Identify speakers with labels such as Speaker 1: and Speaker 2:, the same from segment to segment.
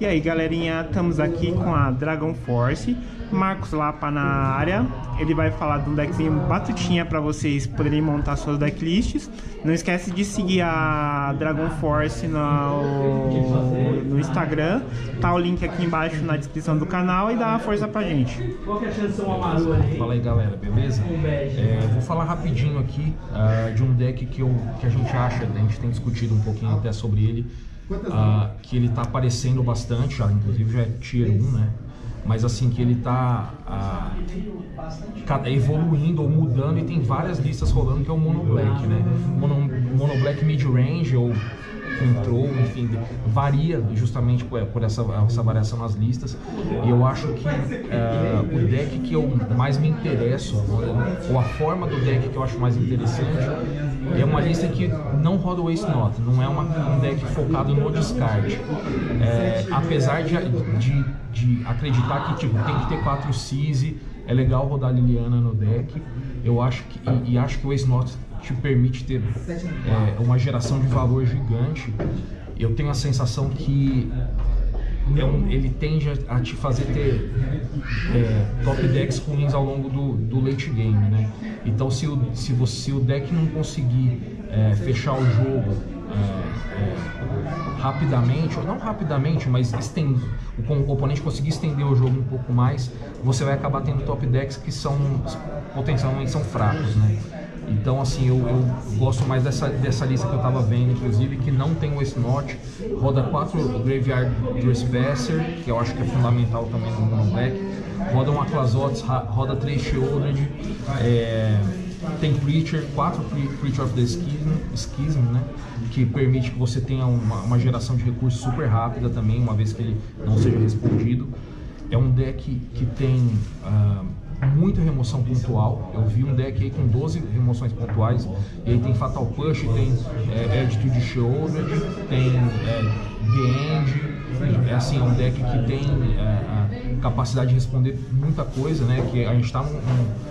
Speaker 1: E aí galerinha, estamos aqui com a Dragon Force, Marcos Lapa na área, ele vai falar de um deckzinho batutinha para vocês poderem montar suas decklists. Não esquece de seguir a Dragon Force no, no Instagram, tá o link aqui embaixo na descrição do canal e dá uma força pra gente.
Speaker 2: Qual que é a chance de uma marula aí?
Speaker 3: Fala aí galera, beleza? É, vou falar rapidinho aqui uh, de um deck que, eu, que a gente acha, a gente tem discutido um pouquinho até sobre ele, uh, que ele tá aparecendo bastante, já, inclusive já é tier 1, né? Mas assim, que ele tá uh, evoluindo ou mudando e tem várias listas rolando que é o Mono Black, né? Mono, Mono Black Mid Range ou control, enfim, varia justamente por, essa, essa, variação nas listas. E eu acho que uh, o deck que eu mais me interesso, ou a forma do deck que eu acho mais interessante, é uma lista que não roda Ace Not, não é uma, um deck focado no descarte. É, apesar de, de, de, acreditar que tipo, tem que ter 4 Cise, é legal rodar Liliana no deck, eu acho que, e, e acho que o Ace Not te permite ter é, uma geração de valor gigante. Eu tenho a sensação que é um, ele tende a te fazer ter é, top decks ruins ao longo do, do late game, né? Então se o, se você, se o deck não conseguir é, fechar o jogo rapidamente, ou não rapidamente, mas estend, o, oponente conseguir estender o jogo um pouco mais, você vai acabar tendo top decks que são potencialmente são fracos, né? Então, assim, eu, eu, gosto mais dessa, dessa lista que eu tava vendo, inclusive, que não tem o Snot. Roda 4 Graveyard Trespasser, que eu acho que é fundamental também no Mono Black. Roda um Aquazotes, roda 3 Shieldred. É, tem Preacher, 4 Preacher of the Schism, Schism, né? Que permite que você tenha uma, uma geração de recursos super rápida também, uma vez que ele não seja respondido. É um deck que tem... Uh, muita remoção pontual. Eu vi um deck aí com 12 remoções pontuais. E aí tem Fatal Push, tem é, Attitude Shoulder, tem é, The End. É assim, é um deck que tem é, a capacidade de responder muita coisa, né? Que a gente está num,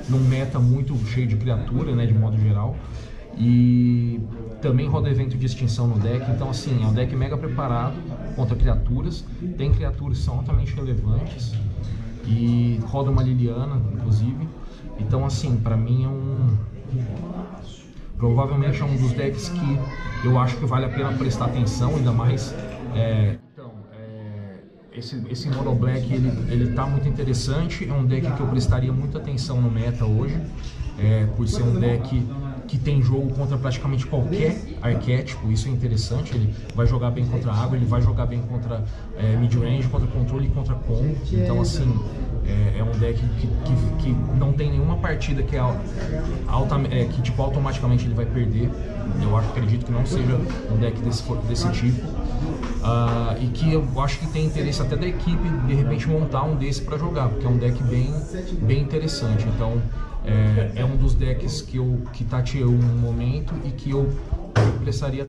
Speaker 3: num, meta muito cheio de criatura, né? De modo geral. E também roda evento de extinção no deck, então assim, é um deck mega preparado contra criaturas. Tem criaturas que são altamente relevantes e roda uma Liliana, inclusive. Então, assim, para mim é um. Provavelmente é um dos decks que eu acho que vale a pena prestar atenção, ainda mais. É... Esse, esse Mono Black ele, ele tá muito interessante. É um deck que eu prestaria muita atenção no meta hoje, é, por ser um deck que tem jogo contra praticamente qualquer arquétipo, isso é interessante. Ele vai jogar bem contra água, ele vai jogar bem contra é, mid-range, contra controle e contra combo. Então, assim, é, é um deck que, que, que, não tem nenhuma partida que, é alta, é, que tipo, automaticamente ele vai perder. Eu acredito que não seja um deck desse, desse tipo. Uh, e que eu acho que tem interesse até da equipe de repente montar um desse para jogar, porque é um deck bem, bem interessante. Então é, é um dos decks que eu que tateou um momento e que eu prestaria